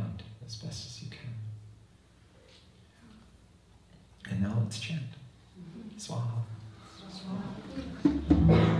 mind as best as you can. And now let's chant. Mm-hmm. Swaha. Swaha.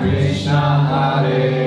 Krishna, Hare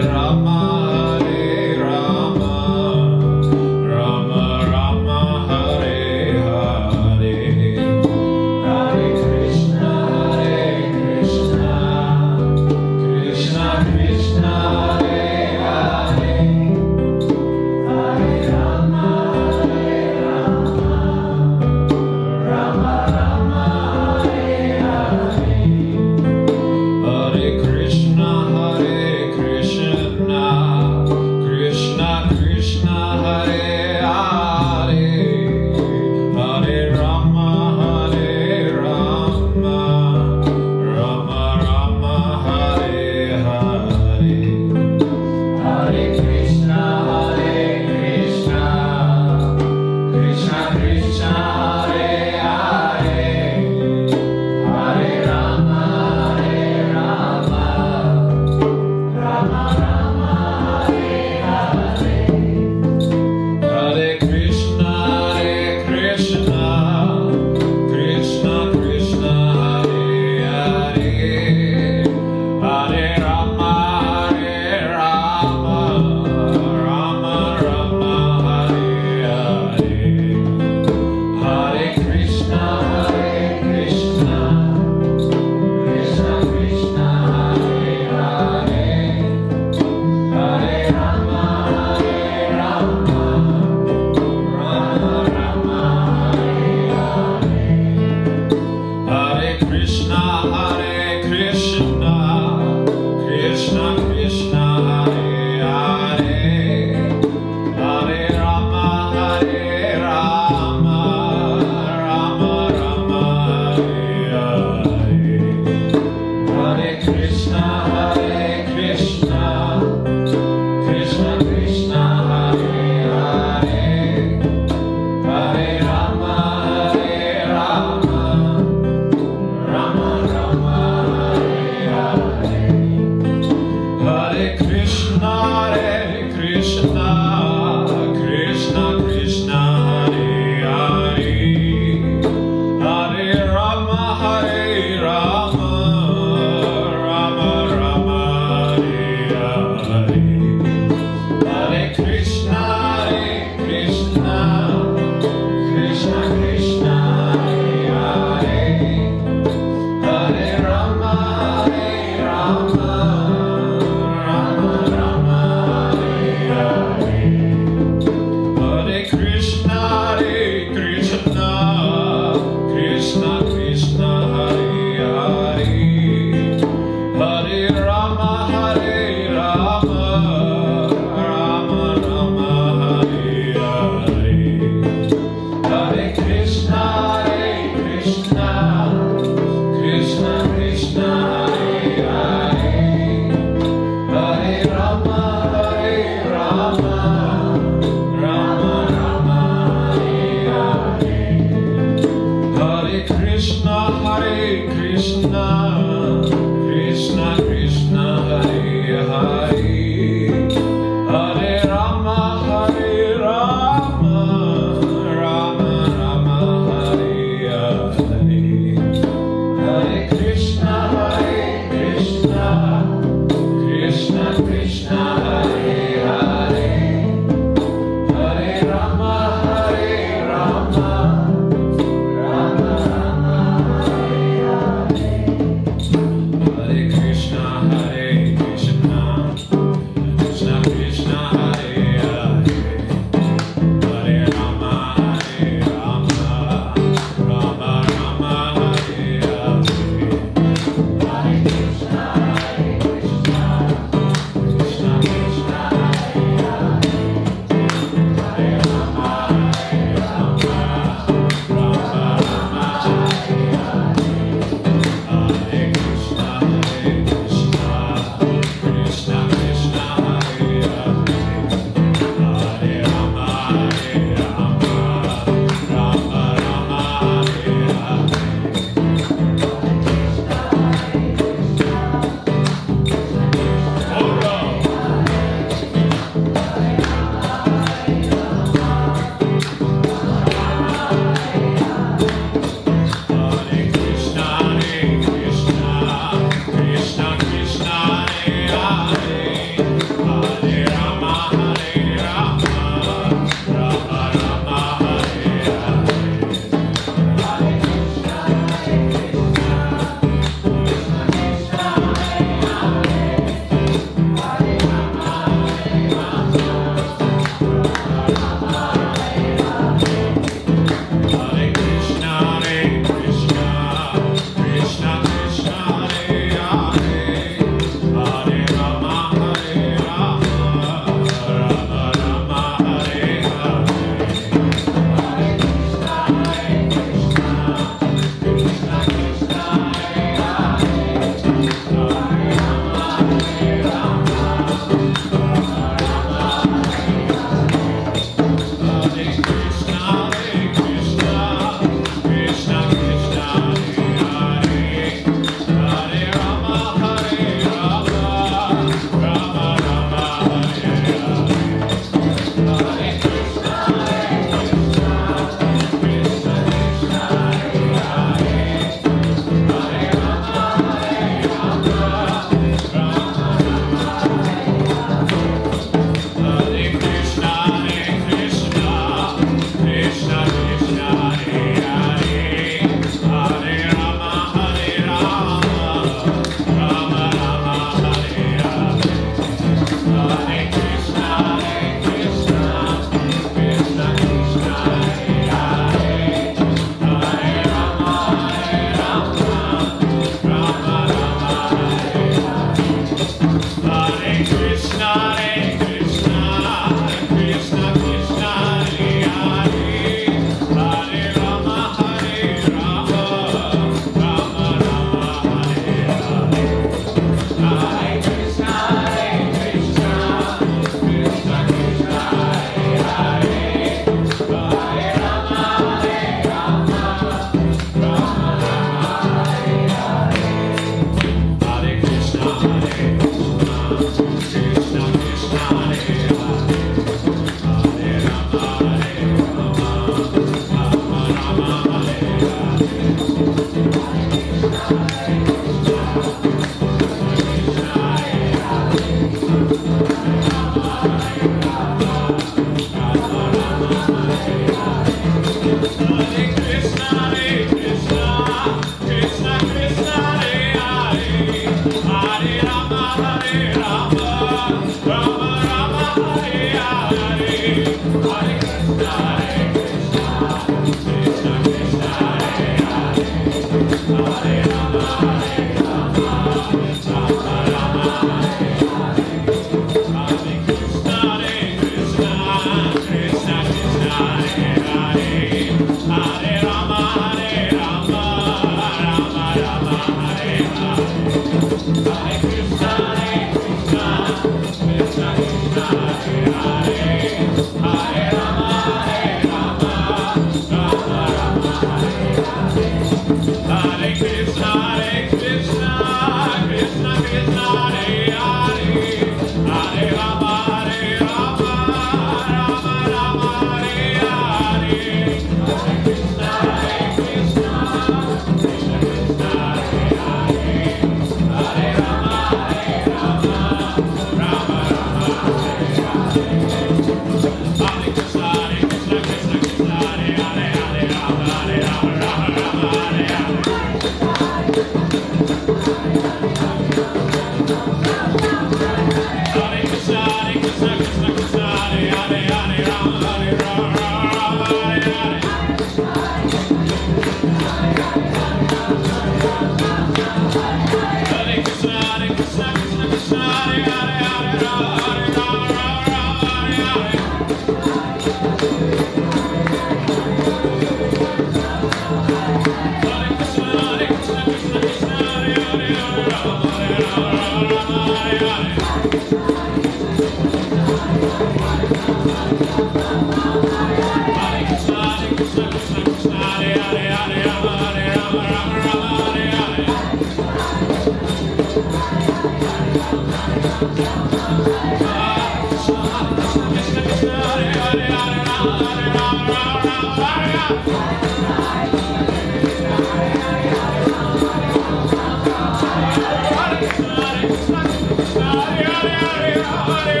Hare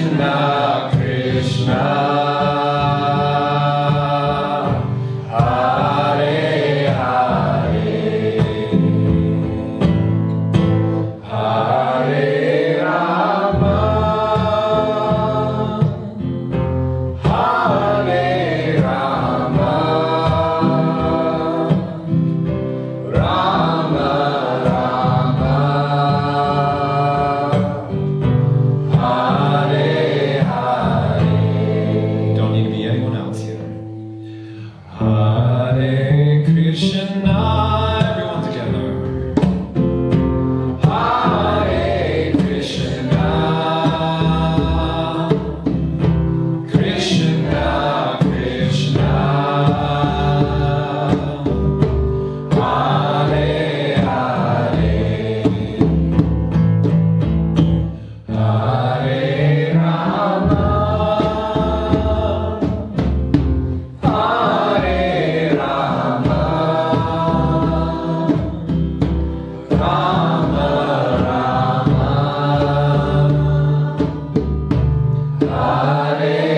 Krishna Hare Hare